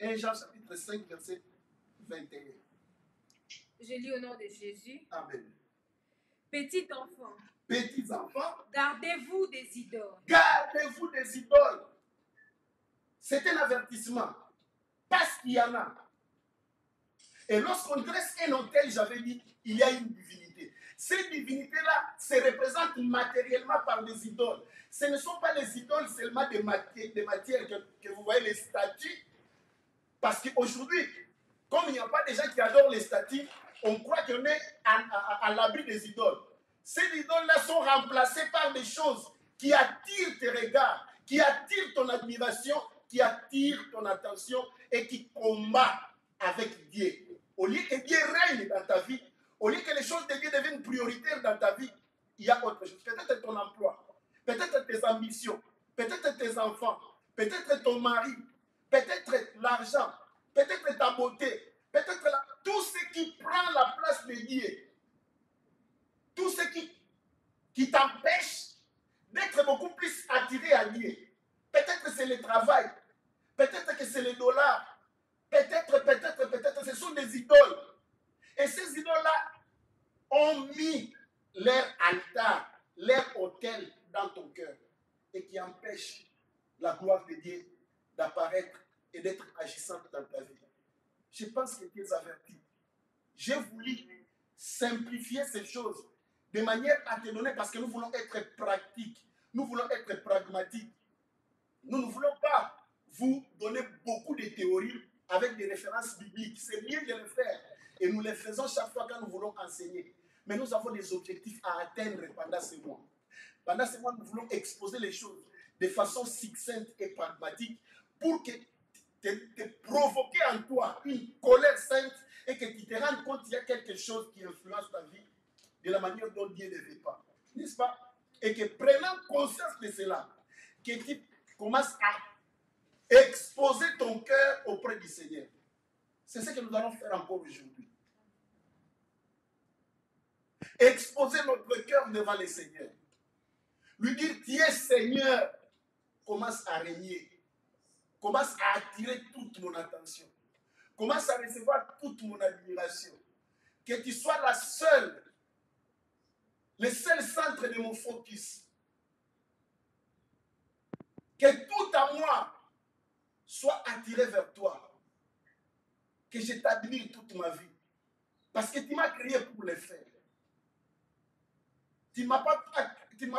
1 Jean chapitre 5, verset 21. Je lis au nom de Jésus. Amen. Petit enfant, Petits enfants, gardez-vous des idoles. gardez-vous des idoles. C'est un avertissement. Parce qu'il y en a. Et lorsqu'on dresse un hôtel, j'avais dit, il y a une divinité. Ces divinités-là se représentent matériellement par des idoles. Ce ne sont pas les idoles seulement des matières, des matières que, que vous voyez, les statues. Parce qu'aujourd'hui, comme il n'y a pas de gens qui adorent les statues, on croit qu'on est à- à l'abri des idoles. Ces idoles-là sont remplacées par des choses qui attirent tes regards, qui attirent ton admiration, qui attirent ton attention et qui combattent avec Dieu. Au lieu que Dieu règne dans ta vie, au lieu que les choses de Dieu deviennent prioritaires dans ta vie, il y a autre chose. Peut-être ton emploi, peut-être tes ambitions, peut-être tes enfants, peut-être ton mari, peut-être l'argent, peut-être ta beauté, peut-être tout ce qui prend la place de Dieu, tout ce qui, qui t'empêche d'être beaucoup plus attiré à Dieu. Peut-être c'est le travail, peut-être que c'est les dollars, peut-être, peut-être, peut-être, ce sont des idoles. Et ces idoles-là ont mis leur altar, leur hôtel dans ton cœur et qui empêchent la gloire de Dieu d'apparaître et d'être agissante dans ta vie. Je pense que es averti. J'ai voulu simplifier ces choses de manière à te donner parce que nous voulons être pratiques, nous voulons être pragmatiques. Nous ne voulons pas vous donner beaucoup de théories avec des références bibliques. C'est bien de le faire et nous le faisons chaque fois quand nous voulons enseigner. Mais nous avons des objectifs à atteindre pendant ces mois. Pendant ces mois, nous voulons exposer les choses de façon succincte et pragmatique pour que te, provoquer en toi une colère sainte et que tu te rendes compte qu'il y a quelque chose qui influence ta vie de la manière dont Dieu ne veut pas. N'est-ce pas? Et que prenant conscience de cela, que tu commences à exposer ton cœur auprès du Seigneur. C'est ce que nous allons faire encore aujourd'hui. Exposer notre cœur devant le Seigneur. Lui dire, tu es Seigneur, commence à régner. Commence à attirer toute mon attention. Commence à recevoir toute mon admiration. Que tu sois la seule, le seul centre de mon focus. Que tout à moi soit attiré vers toi. Que je t'admire toute ma vie. Parce que tu m'as créé pour le faire. Tu ne m'as pas,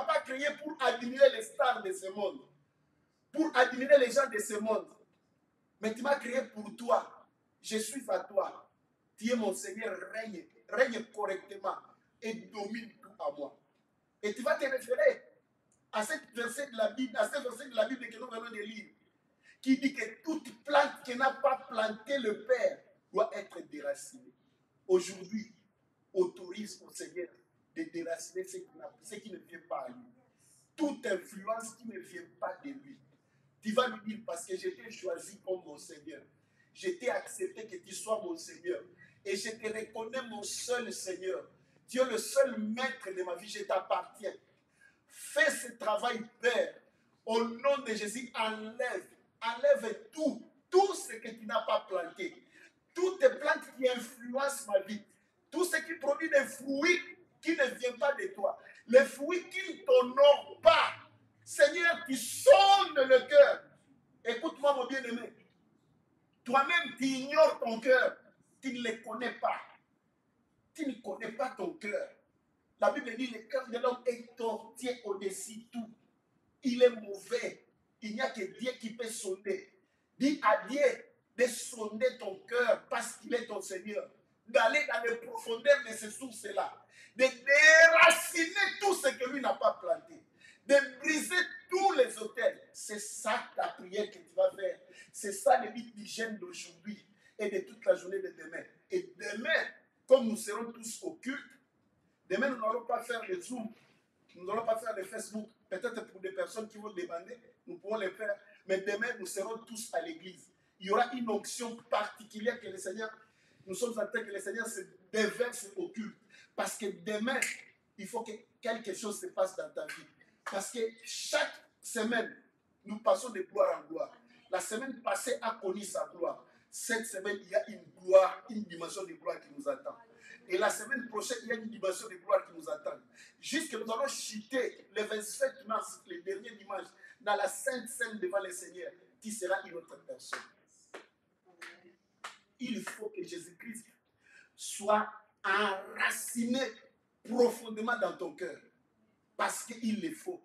pas créé pour admirer les stars de ce monde, pour admirer les gens de ce monde. Mais tu m'as créé pour toi. Je suis à toi. Tu es mon Seigneur, règne, règne correctement et domine tout à moi. Et tu vas te référer à ce verset de la Bible, à ce verset de la Bible que nous venons de lire, qui dit que toute plante qui n'a pas planté le Père doit être déracinée. Aujourd'hui, autorise au Seigneur de déraciner ce qui ne vient pas à lui. Toute influence qui ne vient pas de lui. Tu vas lui dire parce que je t'ai choisi comme mon Seigneur. Je t'ai accepté que tu sois mon Seigneur. Et je te reconnais mon seul Seigneur. Tu es le seul maître de ma vie. Je t'appartiens. Fais ce travail, Père. Au nom de Jésus, enlève, enlève tout, tout ce que tu n'as pas planté. Toutes les plantes qui influencent ma vie. Tout ce qui produit des fruits qui ne viennent pas de toi. Les fruits qui ne t'honorent pas. Seigneur, tu sonnes le cœur. Écoute-moi, mon bien-aimé. Toi-même, tu ignores ton cœur. Tu ne le connais pas. Tu ne connais pas ton cœur. La Bible dit le cœur de l'homme est tortillé au-dessus de tout. Il est mauvais. Il n'y a que Dieu qui peut sonder. Dis à Dieu de sonder ton cœur parce qu'il est ton Seigneur. D'aller dans les profondeurs de ces sources-là. De déraciner tout ce que lui n'a pas planté. De briser tous les hôtels. C'est ça ta prière que tu vas faire. C'est ça le but d'hygiène d'aujourd'hui et de toute la journée de demain. Et demain, comme nous serons tous au culte, demain nous n'allons pas faire les Zoom, nous n'allons pas faire les Facebook. Peut-être pour des personnes qui vont demander, nous pourrons les faire. Mais demain, nous serons tous à l'église. Il y aura une onction particulière que le Seigneur, nous sommes en train que le Seigneur se déverse au culte. Parce que demain, il faut que quelque chose se passe dans ta vie. Parce que chaque semaine, nous passons de gloire en gloire. La semaine passée a connu sa gloire. Cette semaine, il y a une gloire, une dimension de gloire qui nous attend. Et la semaine prochaine, il y a une dimension de gloire qui nous attend. Jusque nous allons chuter le 27 mars, le dernier dimanche, dans la Sainte Seine devant le Seigneur, qui sera une autre personne. Il faut que Jésus-Christ soit enraciné profondément dans ton cœur. Parce qu'il le faut.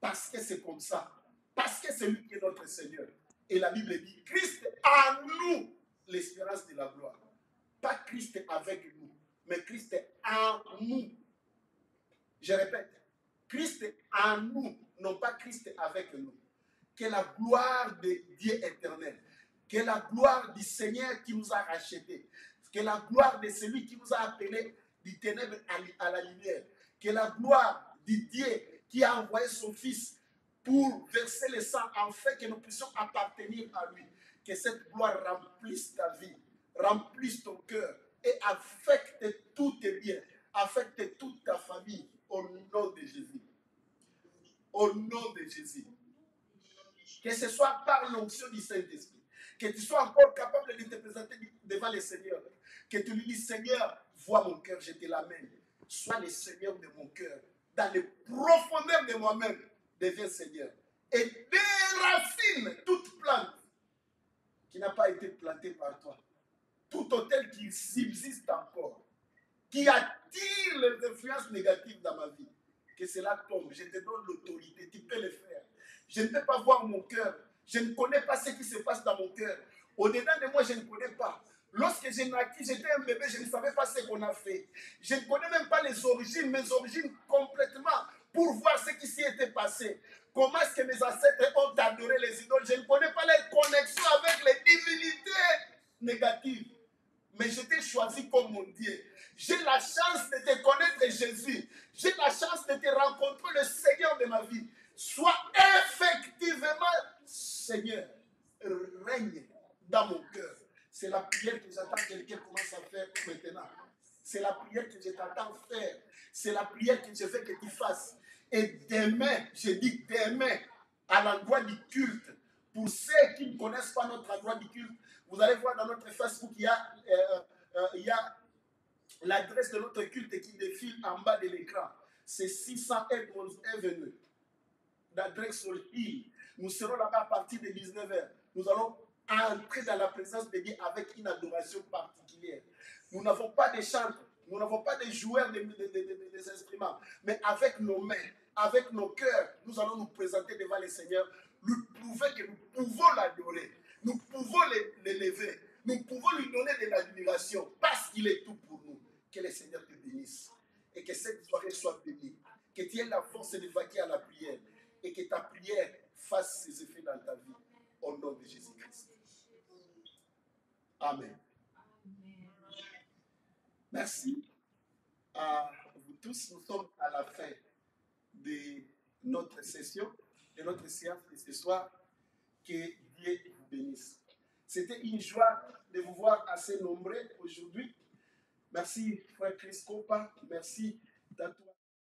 Parce que c'est comme ça. Parce que c'est lui qui est notre Seigneur. Et la Bible dit, Christ en nous, l'espérance de la gloire. Pas Christ avec nous, mais Christ en nous. Je répète, Christ en nous, non pas Christ avec nous. Que la gloire de Dieu éternel, que la gloire du Seigneur qui nous a rachetés, que la gloire de celui qui nous a appelés du ténèbre à la lumière, que la gloire du Dieu qui a envoyé son Fils pour verser le sang afin que nous puissions appartenir à lui. Que cette gloire remplisse ta vie, remplisse ton cœur et affecte tous tes biens, affecte toute ta famille au nom de Jésus. Au nom de Jésus. Que ce soit par l'onction du Saint-Esprit. Que tu sois encore capable de te présenter devant le Seigneur. Que tu lui dises, Seigneur, vois mon cœur, je te l'amène. Sois le Seigneur de mon cœur. Dans les profondeurs de moi-même, deviens Seigneur. Et déracine toute plante qui n'a pas été plantée par toi. Tout hôtel qui subsiste encore, qui attire les influences négatives dans ma vie. Que cela tombe. Je te donne l'autorité. Tu peux le faire. Je ne peux pas voir mon cœur. Je ne connais pas ce qui se passe dans mon cœur. Au-dedans de moi, je ne connais pas. Lorsque j'ai naquis, j'étais un bébé, je ne savais pas ce qu'on a fait. Je ne connais même pas les origines, mes origines complètement, pour voir ce qui s'y était passé. Comment est-ce que mes ancêtres ont adoré les idoles? Je ne connais pas les connexions avec les divinités négatives. Mais je t'ai choisi comme mon Dieu. J'ai la chance de te connaître Jésus. J'ai la chance de te rencontrer le Seigneur de ma vie. Sois effectivement Seigneur. Règne dans mon cœur. C'est la prière que j'attends que quelqu'un commence à faire maintenant. C'est la prière que je t'attends faire. C'est la prière que je veux que tu fasses. Et demain, je dis demain, à l'endroit du culte, pour ceux qui ne connaissent pas notre endroit du culte, vous allez voir dans notre Facebook, il y a, euh, euh, a l'adresse de notre culte qui défile en bas de l'écran. C'est 600 Edmonds Avenue, d'adresse Hill. Nous serons là-bas à partir de 19h. Nous allons à entrer dans la présence de Dieu avec une adoration particulière. Nous n'avons pas de chantres, nous n'avons pas de joueurs, des, instruments, mais avec nos mains, avec nos cœurs, nous allons nous présenter devant le Seigneur, lui prouver que nous pouvons l'adorer, nous pouvons l'élever, nous pouvons lui donner de l'admiration parce qu'il est tout pour nous. Que le Seigneur te bénisse et que cette soirée soit bénie, que tu aies la force d'évacuer à la prière et que ta prière fasse ses effets dans ta vie. Au nom de Jésus-Christ. Amen. Merci à vous tous. Nous sommes à la fin de notre session, de notre séance de ce soir. Que Dieu vous bénisse. C'était une joie de vous voir assez nombreux aujourd'hui. Merci, frère Chris Copa. Merci, Tatou